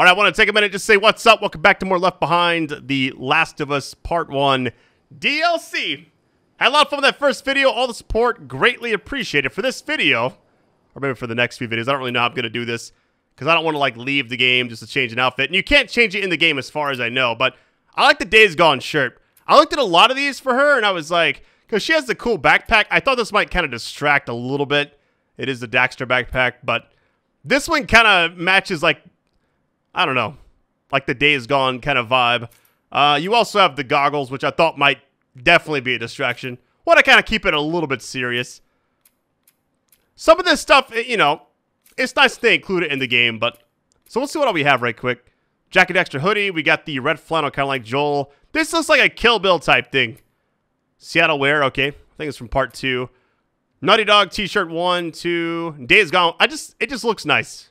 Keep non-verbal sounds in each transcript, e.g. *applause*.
All right, I want to take a minute to say what's up. Welcome back to more Left Behind, The Last of Us Part 1 DLC. Had a lot of fun with that first video. All the support, greatly appreciated. For this video, or maybe for the next few videos, I don't really know how I'm going to do this because I don't want to, like, leave the game just to change an outfit. And you can't change it in the game as far as I know, but I like the Days Gone shirt. I looked at a lot of these for her, and I was like, because she has the cool backpack, I thought this might kind of distract a little bit. It is the Daxter backpack, but this one kind of matches, like, I don't know, like the Days Gone kind of vibe. Uh, you also have the goggles, which I thought might definitely be a distraction. Want to kind of keep it a little bit serious. Some of this stuff, eh, you know, it's nice to include it in the game, but... So let's see what we have right quick. Jacket extra hoodie. We got the red flannel, kind of like Joel. This looks like a Kill Bill type thing. Seattle Wear, okay. I think it's from part two. Naughty Dog t-shirt one, two. Days Gone. I just, it just looks nice.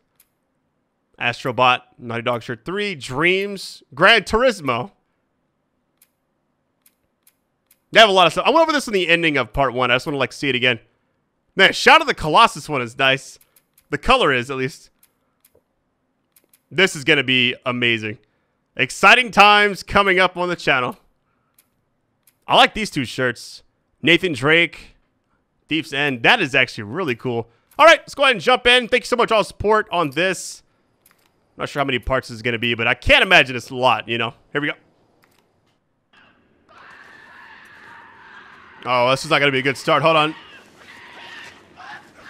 Astrobot, Naughty Dog shirt 3, Dreams, Gran Turismo. They have a lot of stuff. I went over this in the ending of part 1. I just want to like see it again. Man, Shadow of the Colossus one is nice. The color is, at least. This is going to be amazing. Exciting times coming up on the channel. I like these two shirts. Nathan Drake, Thief's End. That is actually really cool. All right, let's go ahead and jump in. Thank you so much all support on this. Not sure how many parts this is going to be, but I can't imagine it's a lot, you know. Here we go. Oh, this is not going to be a good start. Hold on.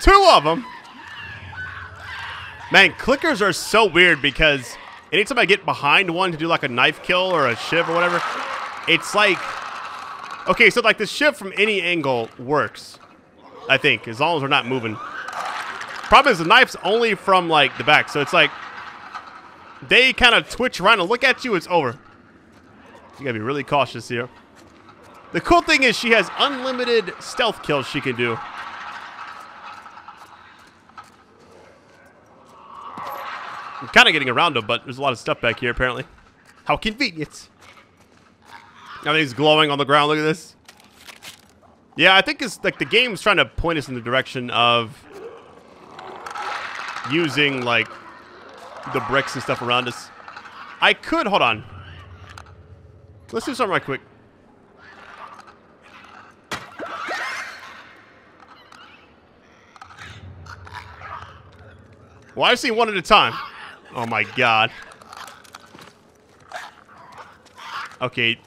Two of them. Man, clickers are so weird because anytime I get behind one to do like a knife kill or a shiv or whatever, it's like... Okay, so like the shiv from any angle works, I think, as long as we're not moving. Problem is the knife's only from like the back, so it's like they kind of twitch around and look at you, it's over. You gotta be really cautious here. The cool thing is she has unlimited stealth kills she can do. I'm kind of getting around them, but there's a lot of stuff back here, apparently. How convenient. Everything's glowing on the ground. Look at this. Yeah, I think it's like the game's trying to point us in the direction of using like the bricks and stuff around us. I could, hold on. Let's do something right quick. Well, I've seen one at a time. Oh my god. Okay,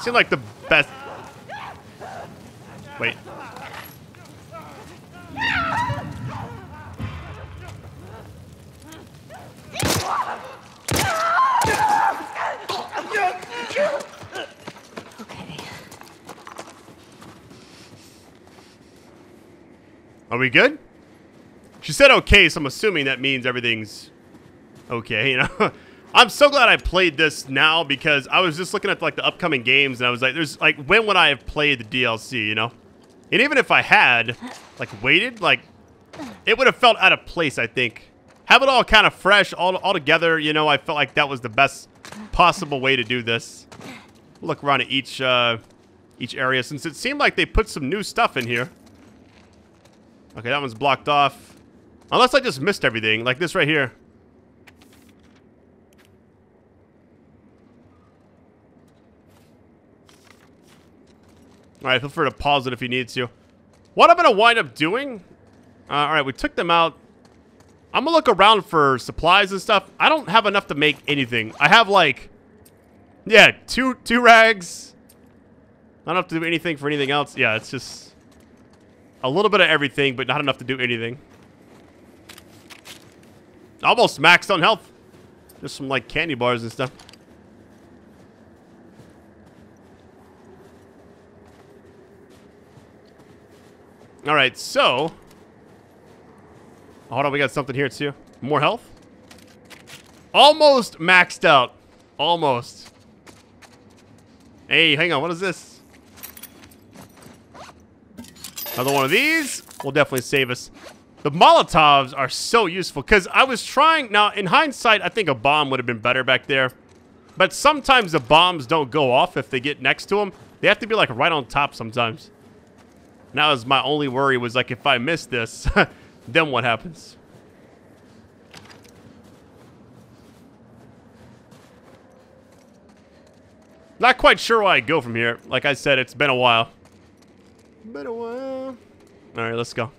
Seemed like the best. Wait. Are we good? She said okay, so I'm assuming that means everything's okay, you know? *laughs* I'm so glad I played this now because I was just looking at like the upcoming games and I was like, there's like, when would I have played the DLC, you know? And even if I had, like, waited, like, it would have felt out of place, I think. Have it all kind of fresh, all, all together, you know, I felt like that was the best possible way to do this. Look around at each, uh, each area since it seemed like they put some new stuff in here. Okay, that one's blocked off. Unless I just missed everything, like this right here. Alright, feel free to pause it if you need to. What I'm going to wind up doing... Uh, Alright, we took them out. I'm going to look around for supplies and stuff. I don't have enough to make anything. I have, like... Yeah, two two rags. Don't have to do anything for anything else. Yeah, it's just... A little bit of everything, but not enough to do anything. Almost maxed on health. Just some, like, candy bars and stuff. All right, so... Hold on, we got something here too. More health? Almost maxed out. Almost. Hey, hang on, what is this? Another one of these will definitely save us. The Molotovs are so useful because I was trying. Now, in hindsight, I think a bomb would have been better back there. But sometimes the bombs don't go off if they get next to them. They have to be like right on top sometimes. Now, was my only worry was like if I miss this, *laughs* then what happens? Not quite sure where I go from here. Like I said, it's been a while. Been a while. All right, let's go.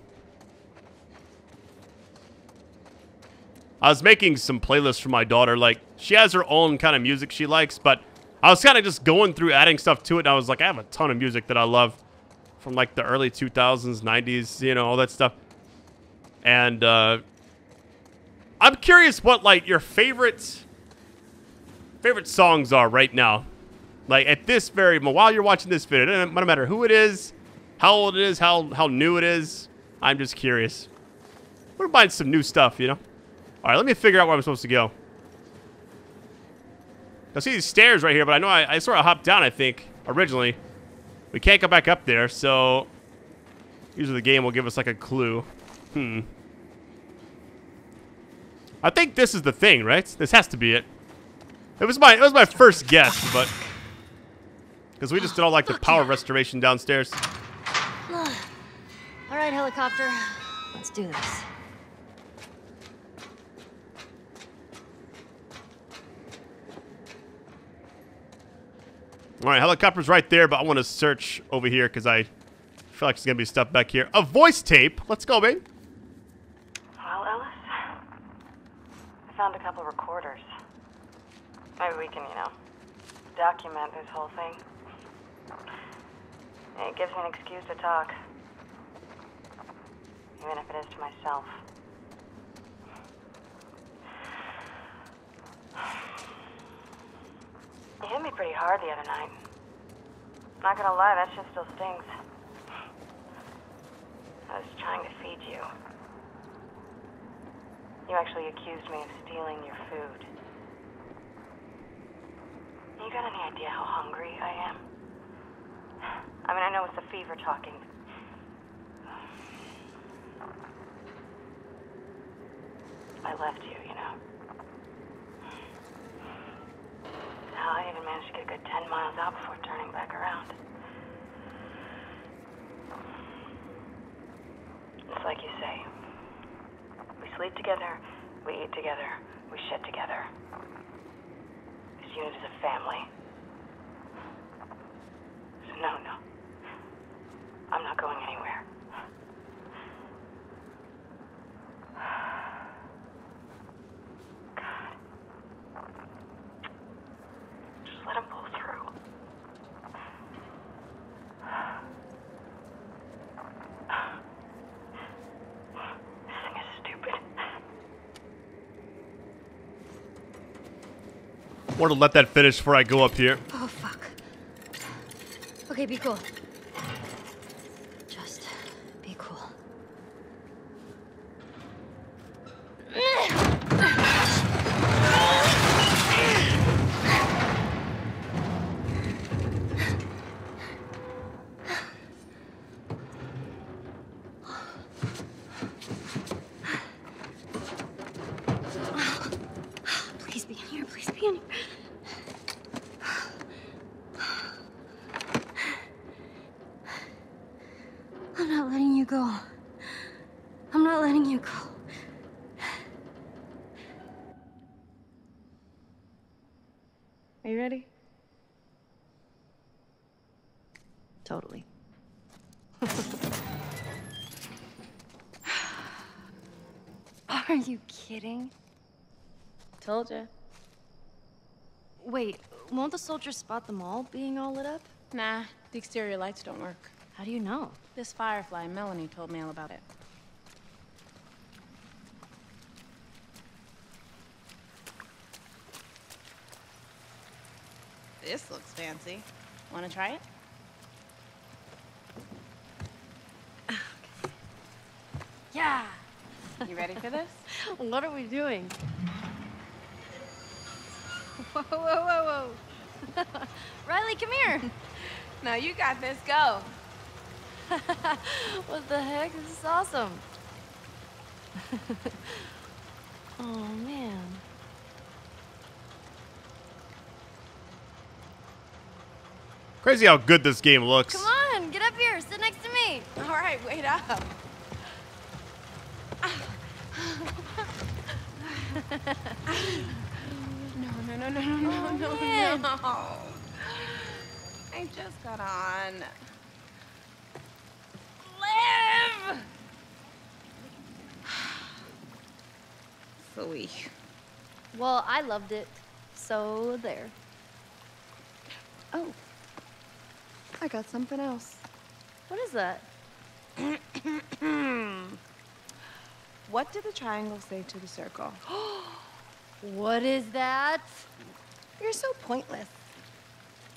I was making some playlists for my daughter. Like, she has her own kind of music she likes, but I was kind of just going through adding stuff to it, and I was like, I have a ton of music that I love from, like, the early 2000s, 90s, you know, all that stuff. And, uh, I'm curious what, like, your favorite, favorite songs are right now. Like, at this very moment, while you're watching this video, it doesn't matter who it is, how old it is, how, how new it is, I'm just curious. We're buying some new stuff, you know? All right, let me figure out where I'm supposed to go. I see these stairs right here, but I know I, I sort of hopped down, I think, originally. We can't go back up there, so... Usually the game will give us, like, a clue. Hmm. I think this is the thing, right? This has to be it. It was my it was my first guess, but... Because we just did all, like, the power restoration downstairs. All right, helicopter. Let's do this. All right, helicopter's right there, but I want to search over here because I feel like there's going to be stuff back here. A voice tape. Let's go, babe. Well, Ellis, I found a couple recorders. Maybe we can, you know, document this whole thing. It gives me an excuse to talk. Even if it is to myself. Pretty hard the other night. Not gonna lie, that shit still stings. I was trying to feed you. You actually accused me of stealing your food. You got any idea how hungry I am? I mean, I know it's the fever talking. I left you, you know. Hell, I even managed to get a good 10 miles out before turning back around. It's like you say. We sleep together, we eat together, we shit together. This unit is a family. So no, no. I'm not going anywhere. God. Just let him pull through. This thing is stupid. Want to let that finish before I go up here. Oh, fuck. Okay, be cool. Just be cool. Please be in here, please be in here. I'm not letting you go. I'm not letting you go. Are you ready? Totally. Are you kidding? Told you. Wait, won't the soldiers spot them all being all lit up? Nah, the exterior lights don't work. How do you know? This Firefly, Melanie told me all about it. This looks fancy. Wanna try it? Yeah! You ready for this? *laughs* What are we doing? *laughs* Whoa, whoa, whoa, whoa. *laughs* Riley, come here. *laughs* No, you got this. Go. what the heck? This is awesome. Oh man. Crazy how good this game looks. Come on, get up here. Sit next to me. All right, wait up. No, no, no, no, oh, no, no, no, no. I just got on. Live! *sighs* Philly. Well, I loved it. So there. Oh. I got something else. What is that? *clears throat* What did the triangle say to the circle? *gasps* *gasps* *gasps* What is that? You're so pointless.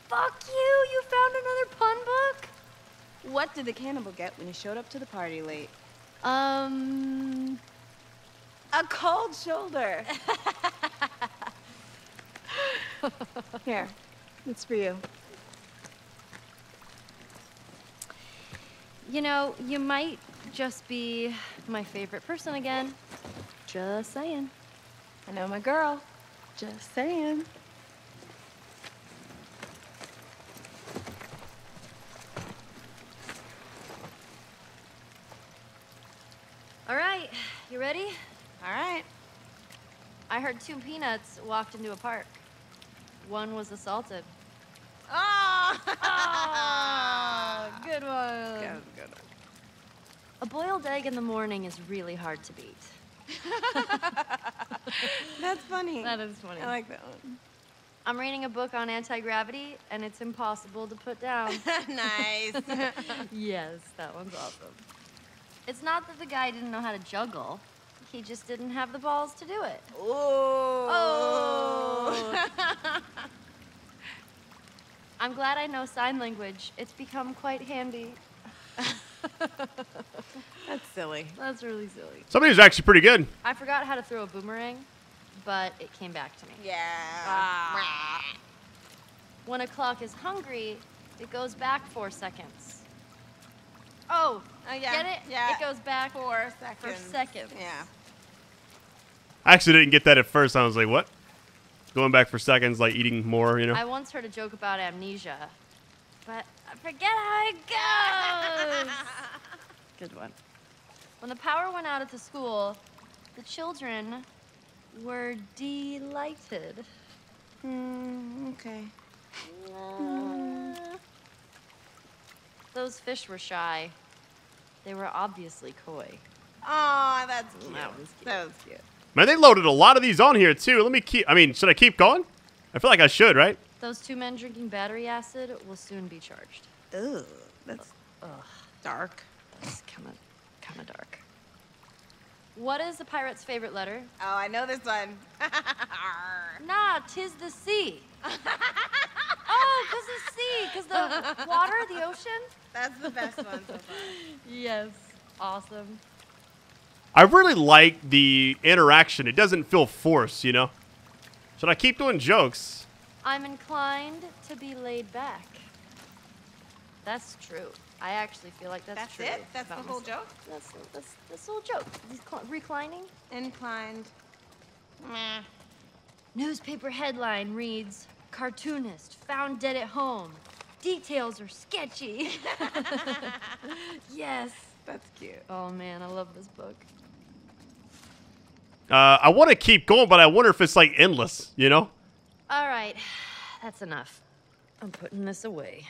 Fuck you! You found another pun book? What did the cannibal get when he showed up to the party late? Um. A cold shoulder. *laughs* Here, it's for you. You know, you might just be my favorite person again. Just saying. I know my girl. Just saying. All right, you ready? All right. I heard two peanuts walked into a park. One was assaulted. Oh! Oh, *laughs* good one. Good, good. A boiled egg in the morning is really hard to beat. *laughs* *laughs* That's funny. That is funny. I like that one. I'm reading a book on anti gravity, and it's impossible to put down. *laughs* nice. *laughs* yes, that one's awesome. It's not that the guy didn't know how to juggle, he just didn't have the balls to do it. Oh. I'm glad I know sign language. It's become quite handy. *laughs* That's silly. That's really silly. Somebody was actually pretty good. I forgot how to throw a boomerang, but it came back to me. Yeah. Ah. When a clock is hungry, it goes back four seconds. Oh, Oh, yeah. get it? Yeah. It goes back Four seconds. seconds. Yeah. I actually didn't get that at first. I was like, what? Going back for seconds, like eating more, you know? I once heard a joke about amnesia, but I forget how it goes. *laughs* Good one. When the power went out at the school, the children were delighted. Hmm, okay. Those fish were shy. They were obviously coy. Oh, that's cute. That was cute. That was cute. Man, they loaded a lot of these on here, too. Let me keep. I mean, should I keep going? I feel like I should, right? Those two men drinking battery acid will soon be charged. Ugh, that's Ugh, dark. it's kind of, kind of dark. What is the pirate's favorite letter? Oh, I know this one. *laughs* Nah, tis the sea. *laughs* oh, cause the sea, cause the water, the ocean. That's the best one so far. Yes, awesome. I really like the interaction. It doesn't feel forced, you know? Should I keep doing jokes? I'm inclined to be laid back. That's true. I actually feel like that's, That's true. it? That's the whole myself. joke? That's that's that's the whole joke. These cl- reclining. Inclined. Meh. Newspaper headline reads: Cartoonist found dead at home. Details are sketchy. *laughs* yes. That's cute. Oh man, I love this book. Uh, I want to keep going, but I wonder if it's like endless, you know? All right, *sighs* that's enough. I'm putting this away.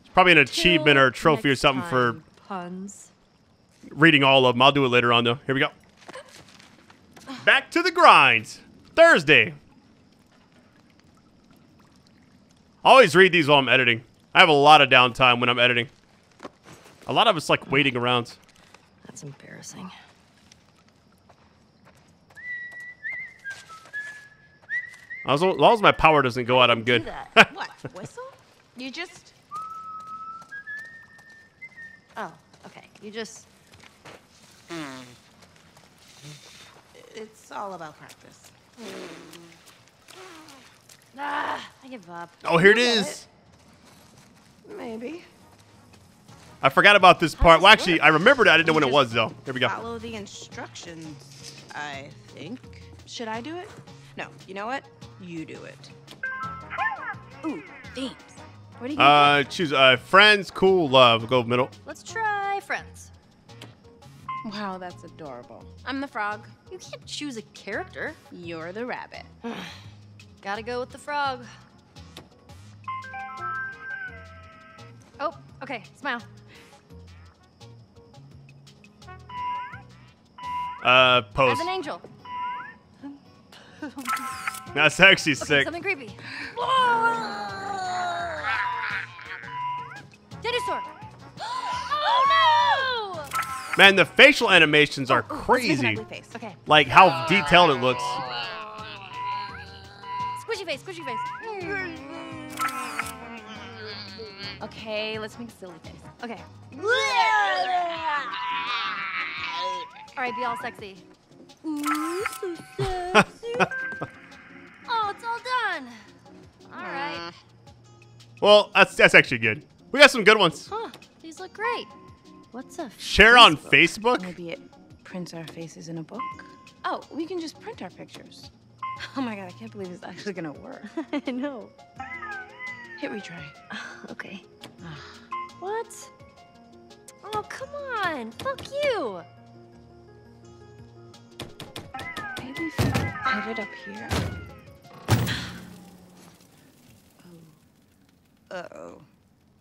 It's probably an achievement Till or a trophy or next something for puns. reading all of them. I'll do it later on, though. Here we go. Back to the grind. Thursday. Always read these while I'm editing. I have a lot of downtime when I'm editing. A lot of it's like waiting around. That's embarrassing. As long as my power doesn't go out, I'm good. *laughs* What? Whistle? You just. oh, okay. You just. It's all about practice. Ah, I give up. Oh, here it is. Maybe. I forgot about this part. Well, actually. I remembered it. I didn't know when it was, though. Here we go. Follow the instructions, I think. Should I do it? No. You know what? You do it. Ooh, themes. What do you Uh, choose uh, friends, cool, love. Go middle. Let's try friends. Wow, that's adorable. I'm the frog. You can't choose a character. You're the rabbit. *sighs* Gotta go with the frog. Oh, okay. Smile. Uh, pose. As an angel. *laughs* That's actually Okay, sick. something creepy. Dinosaur. *gasps* oh no! Man, the facial animations are Ooh, let's make an crazy. Okay. Like how detailed it looks. Squishy face. Squishy face. Okay, let's make a silly face. Okay. All right, be all sexy. *laughs* Ooh, so sexy. Oh, it's all done. All uh. right. Well, that's that's actually good. We got some good ones. Huh? These look great. What's a Share on Facebook? Facebook. Maybe it prints our faces in a book. Oh, we can just print our pictures. *laughs* Oh my god, I can't believe it's actually gonna work. *laughs* I know. Hit retry. *laughs* Okay. Ah. what? Oh, come on. Fuck you. Maybe if we put it up here. Uh-oh.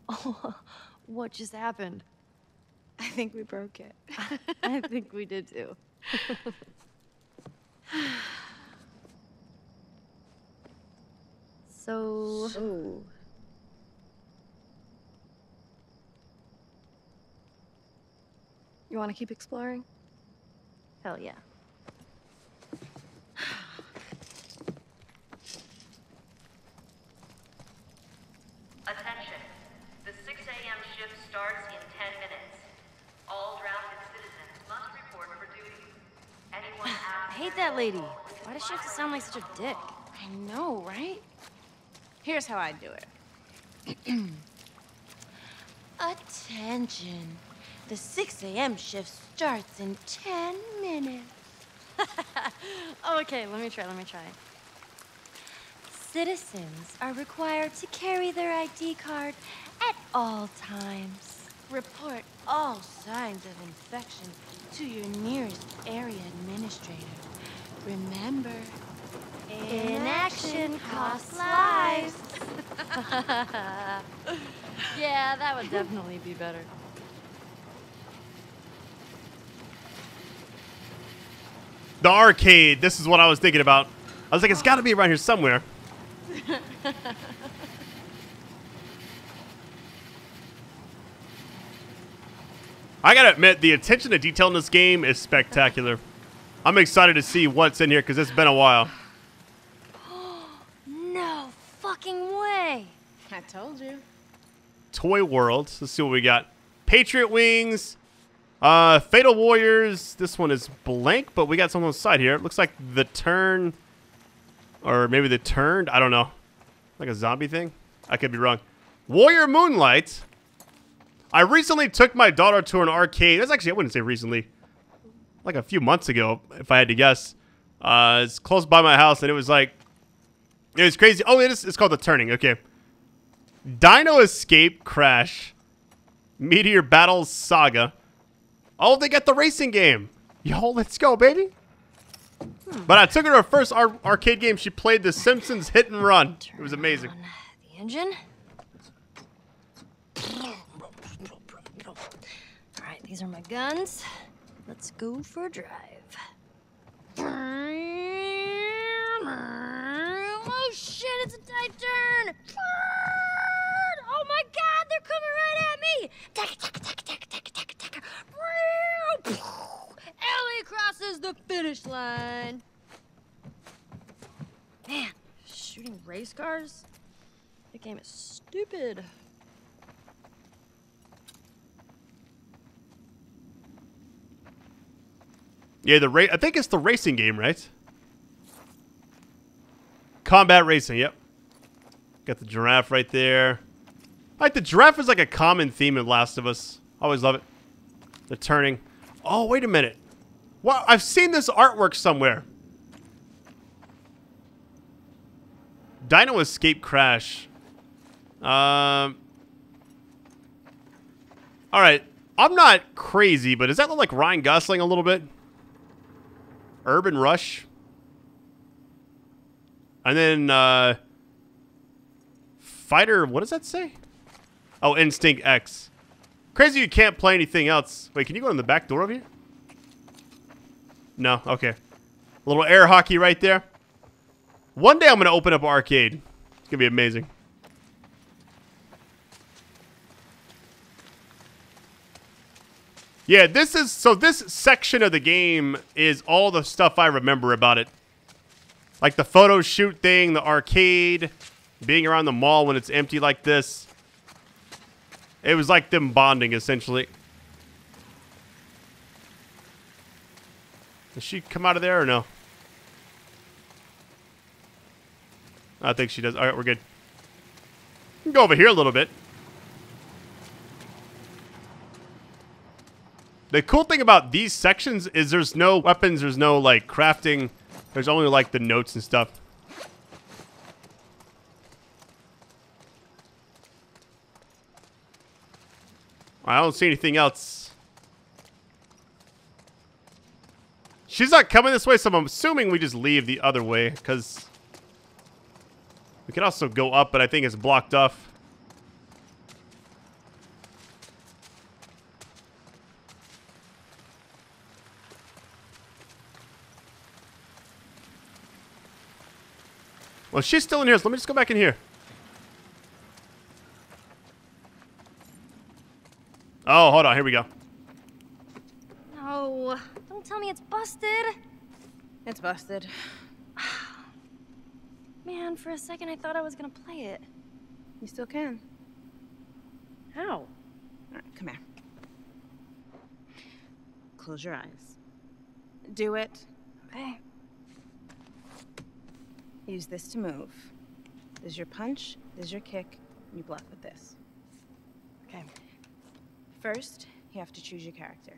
Oh, *laughs* what just happened? I think we broke it. *laughs* I think we did too. *laughs* so, Oh. you want to keep exploring? Hell yeah. Attention. The 6 a.m. shift starts in 10 minutes. All drafted citizens must report for duty. Anyone I hate that lady. Why does she have to sound like such a dick? I know, right? Here's how I do it. *clears throat* Attention. The 6 a.m. shift starts in 10 minutes. *laughs* okay, let me try, let me try. Citizens are required to carry their ID card at all times. Report all signs of infection to your nearest area administrator. Remember, Inaction costs lives. *laughs* Yeah, that would definitely be better. The arcade. This is what I was thinking about. I was like, it's got to be around here somewhere. *laughs* I gotta admit, the attention to detail in this game is spectacular. I'm excited to see what's in here because it's been a while. *gasps* No fucking way. I told you. Toy World. Let's see what we got. Patriot Wings. Uh, Fatal Warriors. This one is blank, but we got something on the side here. It looks like the turn, or maybe the turned. I don't know. Like a zombie thing. I could be wrong. Warrior Moonlight. I recently took my daughter to an arcade. That's actually I wouldn't say recently. Like a few months ago, if I had to guess. Uh, it's close by my house, and it was like, it was crazy. Oh, it is. It's called the Turning. Okay. Dino Escape Crash, Meteor Battle Saga. Oh, they got the racing game. Yo, let's go, baby. But I took her to her first ar- arcade game. She played The Simpsons Hit and Run. It was amazing. The engine. These are my guns. Let's go for a drive. Oh shit, it's a tight turn! Oh my god, they're coming right at me! Ellie crosses the finish line. Man, shooting race cars? The game is stupid. Yeah, the ra- I think it's the racing game, right? Combat racing. Yep. Got the giraffe right there. Like the giraffe is like a common theme in Last of Us. Always love it. The turning. Oh, wait a minute. Wow, I've seen this artwork somewhere. Dino Escape Crash. Um. All right. I'm not crazy, but does that look like Ryan Gosling a little bit? Urban Rush. And then uh Fighter, what does that say? Oh, Instinct X. Crazy you can't play anything else. Wait, can you go in the back door over here? No, okay. A little air hockey right there. One day I'm going to open up arcade. It's going to be amazing. Yeah, this is so this section of the game is all the stuff I remember about it. Like the photo shoot thing, the arcade, being around the mall when it's empty like this. It was like them bonding essentially. Does she come out of there or no? I think she does. All right, we're good. Go over here a little bit. The cool thing about these sections is there's no weapons, there's no like crafting. There's only like the notes and stuff. I don't see anything else. She's not coming this way, so I'm assuming we just leave the other way, because we could also go up, but I think it's blocked off. Well, she's still in here, so let me just go back in here. Oh, hold on. Here we go. No, don't tell me it's busted. It's busted. *sighs* Man, for a second I thought I was gonna play it. You still can. How? All right, come here. Close your eyes. Do it. Okay. Use this to move. This is your punch, this is your kick, and you block with this. Okay. First, you have to choose your character.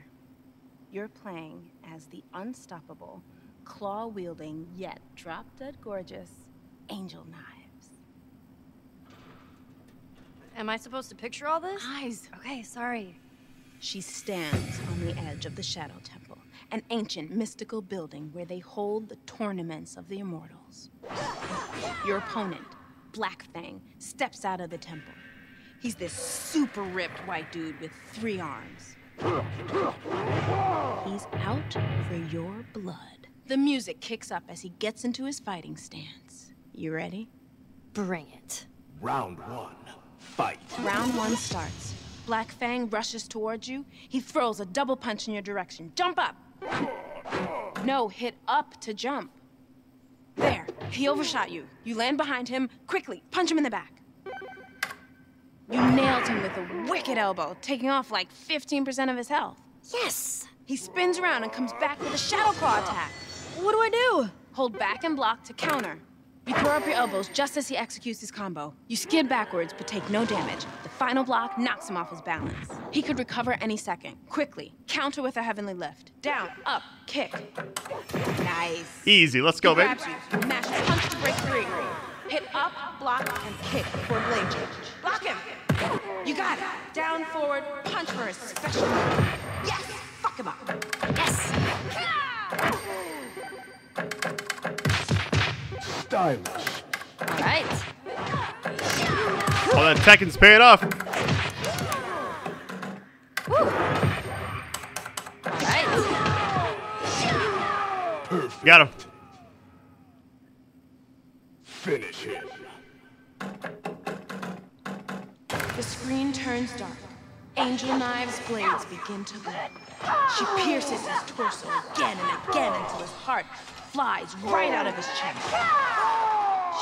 You're playing as the unstoppable, claw wielding, yet drop dead gorgeous Angel Knives. Am I supposed to picture all this? Eyes! Okay, sorry. She stands on the edge of the Shadow Temple, an ancient mystical building where they hold the tournaments of the immortals. Your opponent, Black Fang, steps out of the temple. He's this super ripped white dude with three arms. He's out for your blood. The music kicks up as he gets into his fighting stance. You ready? Bring it. Round one, fight. Round one starts. Black Fang rushes towards you. He throws a double punch in your direction. Jump up! No, hit up to jump. There, he overshot you. You land behind him. Quickly, punch him in the back. You nailed him with a wicked elbow, taking off like 15% of his health. Yes! He spins around and comes back with a Shadow Claw attack. What do I do? Hold back and block to counter. You throw up your elbows just as he executes his combo. You skid backwards but take no damage. The final block knocks him off his balance. He could recover any second. Quickly, counter with a heavenly lift. Down, up, kick. Nice. Easy. Let's go, baby. mashes punch to break free. Hit up, block, and kick before blade change. Block him. You got it. Down, forward, punch for a special. Yes. Fuck him up. Yes! Stylish. All right. Oh, that Tekken's paying off. All right. Got him. Finish him. The screen turns dark. Angel Knives' blades begin to glow. She pierces his torso again and again until his heart flies right out of his chest.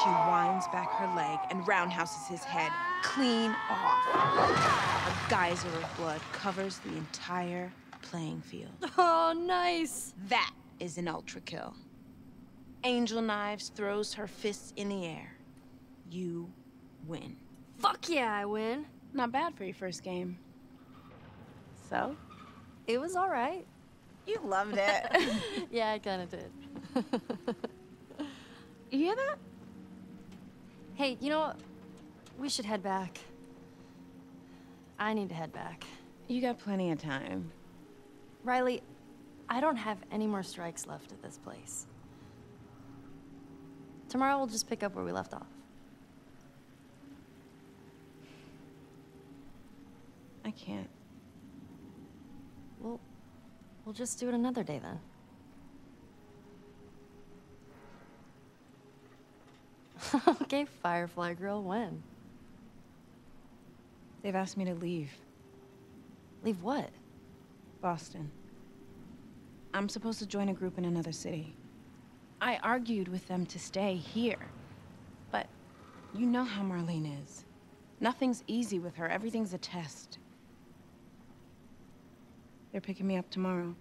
She winds back her leg and roundhouses his head clean off. A geyser of blood covers the entire playing field. Oh, nice. That is an ultra kill. Angel Knives throws her fists in the air. You win. Fuck yeah, I win. Not bad for your first game. So, It was all right. You loved it. *laughs* Yeah, I kind of did. *laughs* you hear that? Hey, you know what? We should head back. I need to head back. You got plenty of time. Riley, I don't have any more strikes left at this place. Tomorrow we'll just pick up where we left off. I can't. We'll, we'll just do it another day then. *laughs* okay, Firefly Girl, when? They've asked me to leave Leave what? Boston. I'm supposed to join a group in another city. I argued with them to stay here. But you know how Marlene is. Nothing's easy with her, everything's a test. They're picking me up tomorrow.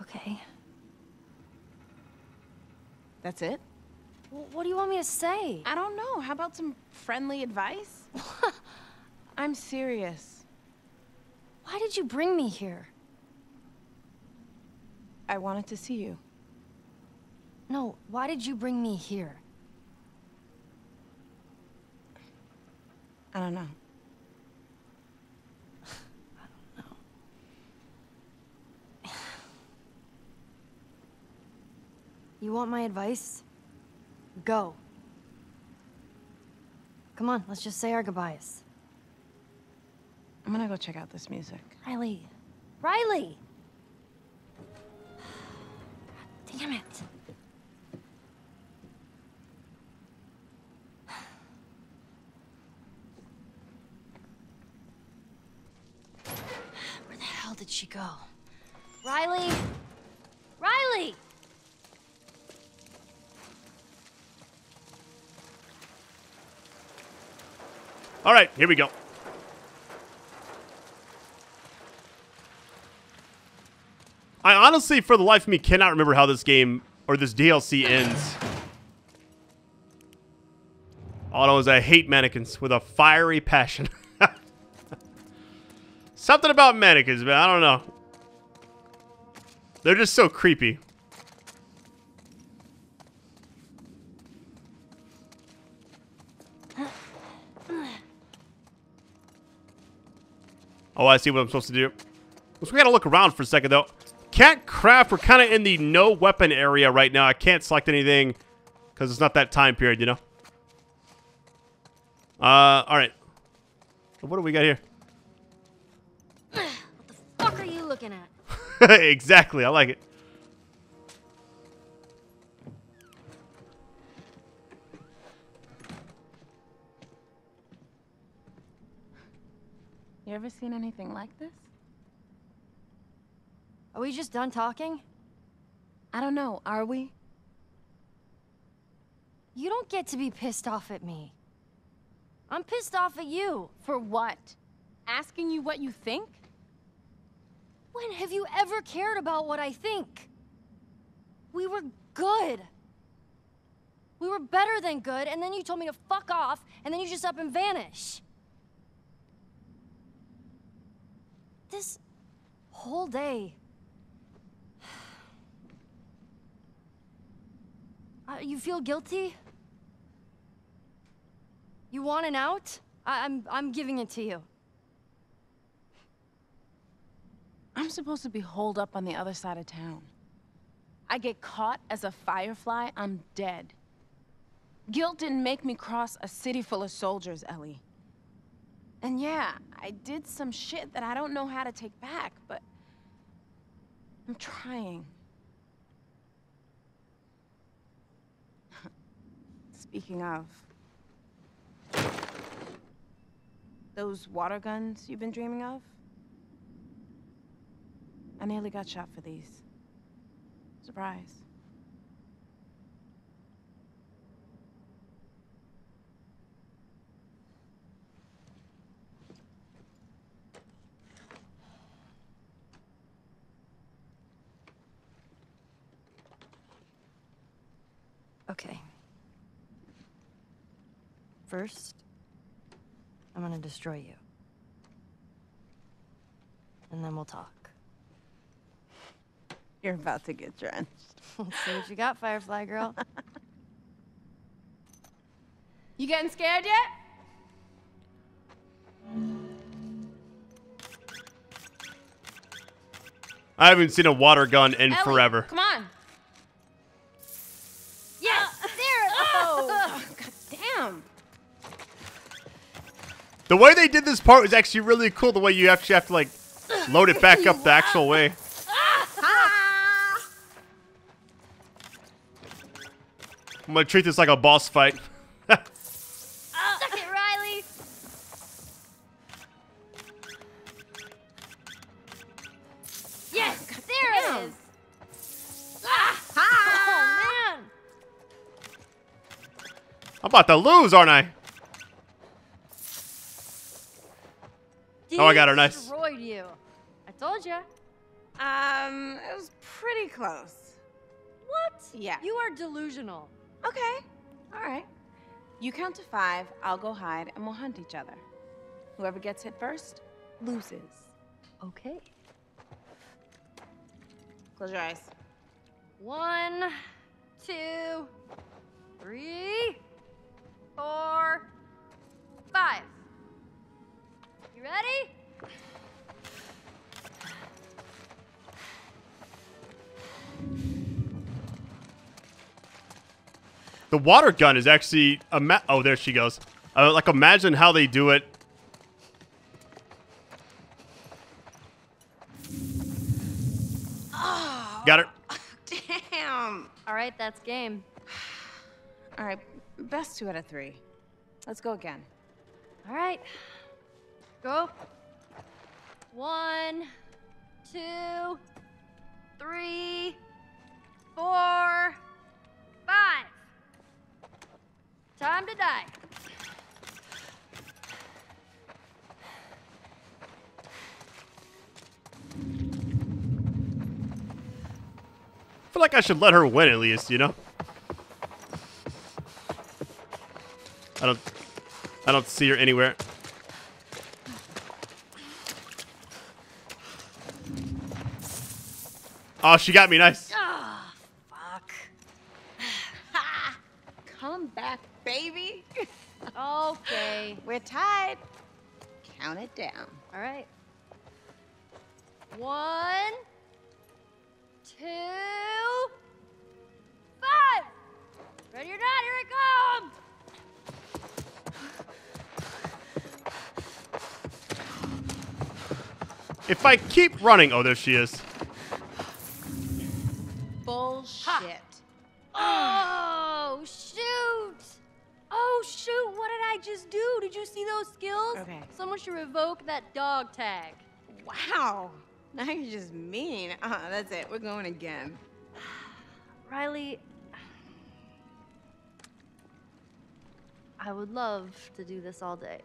Okay. That's it? Well, what do you want me to say? I don't know. How about some friendly advice? *laughs* I'm serious. Why did you bring me here? I wanted to see you. No, why did you bring me here? I don't know. I don't know. You want my advice? Go. Come on, let's just say our goodbyes. I'm gonna go check out this music. Riley. Riley! *sighs* Damn it. Where the hell did she go? Riley! Riley! All right, here we go. I honestly, for the life of me, cannot remember how this game or this DLC ends. All I know is I hate mannequins with a fiery passion. *laughs* Something about mannequins, man. I don't know. They're just so creepy. Oh, I see what I'm supposed to do. So we gotta look around for a second, though. Can't craft. We're kind of in the no weapon area right now. I can't select anything because it's not that time period, you know? Uh, all right. What do we got here? *laughs* exactly. I like it. You ever seen anything like this? Are we just done talking? I don't know, are we? You don't get to be pissed off at me. I'm pissed off at you. For what? Asking you what you think? When have you ever cared about what I think? We were good. We were better than good, and then you told me to fuck off, and then you just up and vanish. This whole day. *sighs* Uh, you feel guilty? You want an out? I- I'm I'm giving it to you. I'm supposed to be holed up on the other side of town. I get caught as a firefly, I'm dead. Guilt didn't make me cross a city full of soldiers, Ellie. And yeah, I did some shit that I don't know how to take back, but I'm trying. *laughs* Speaking of, those water guns you've been dreaming of? I nearly got shot for these. Surprise. Okay. First, I'm gonna destroy you. And then we'll talk. You're about to get drenched. Let's *laughs* see what you got, Firefly Girl. *laughs* You getting scared yet? I haven't seen a water gun in Ellie, forever. Come on. yes! Uh, there! Uh, uh, oh, God damn. The way they did this part was actually really cool. The way you actually have to like load it back up the actual way. I'm gonna treat this like a boss fight. Suck it, Riley! Yes! There damn. it is! Oh, man! I'm about to lose, aren't I? Oh, I got her, nice. Destroyed you. I told you. Um, it was pretty close. What? Yeah. You are delusional. Okay. All right. You count to five, I'll go hide, and we'll hunt each other. Whoever gets hit first loses. Okay. Close your eyes. One, two, The water gun is actually ima- oh there she goes. Uh, like imagine how they do it. Got it. *laughs* Damn. All right, that's game. *sighs* All right. Best two out of three. Let's go again. All right. Go. One, two, three, four, Time to die. I feel like I should let her win at least, you know? I don't I don't see her anywhere. Oh, she got me nice. Ah, fuck. Come back, baby. Okay. We're tied. Count it down. All right. One, two, five. Ready or not, here I come. If I keep running, oh, there she is. Bullshit. Oh, shoot. Shoot. What did I just do? Did you see those skills? Okay. Someone should revoke that dog tag. Wow. Now you're just mean. Uh, that's it. We're going again. *sighs* Riley, I would love to do this all day.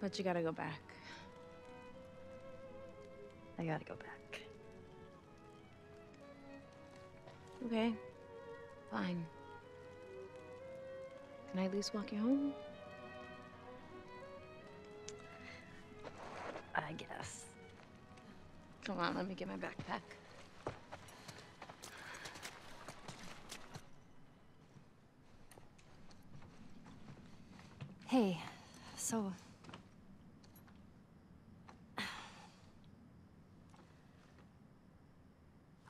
But you gotta go back. I gotta go back. Okay. Fine. Can I at least walk you home? I guess. Come on, let me get my backpack. Hey, so.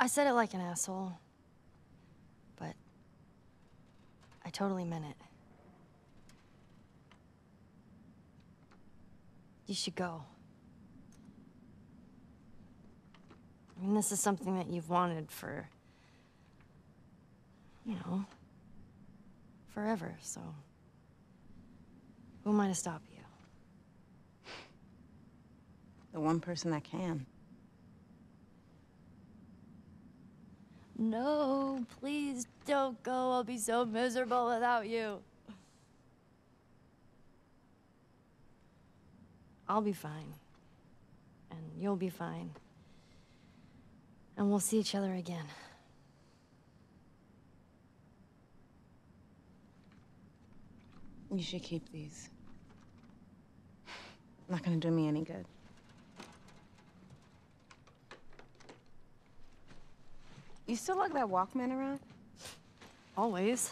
I said it like an asshole, but I totally meant it. You should go. I mean, this is something that you've wanted for, you know, forever, so. Who am I to stop you? The one person that can. No, please don't go. I'll be so miserable without you. I'll be fine. And you'll be fine. And we'll see each other again. You should keep these. Not gonna do me any good. You still lug that Walkman around? Always.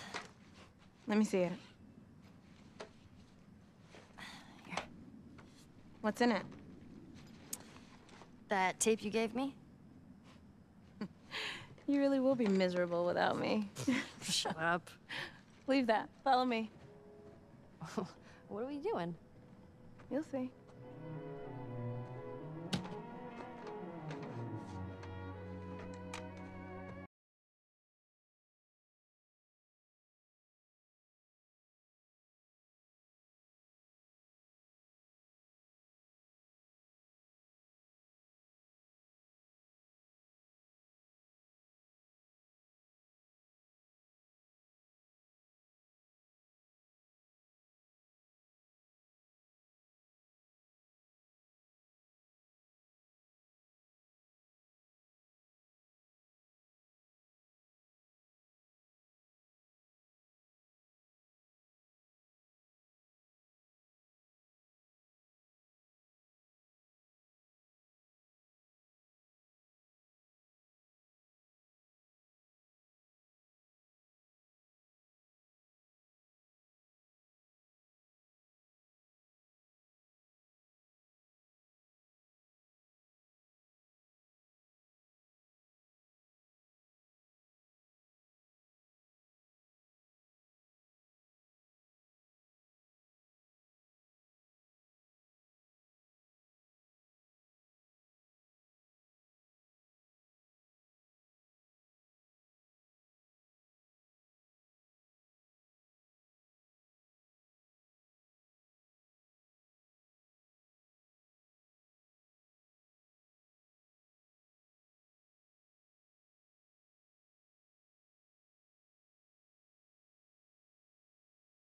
Let me see it. What's in it? That tape you gave me? *laughs* You really will be miserable without me. *laughs* Shut up. Leave that. Follow me. *laughs* What are we doing? You'll see.